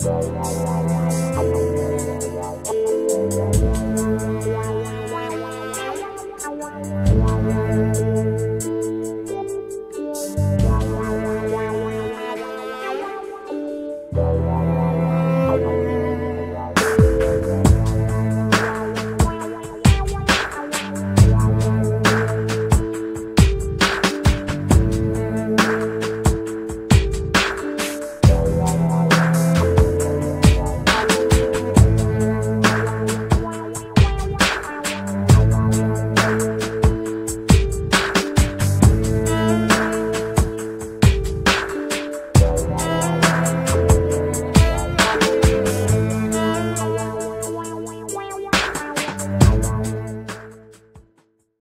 Bye.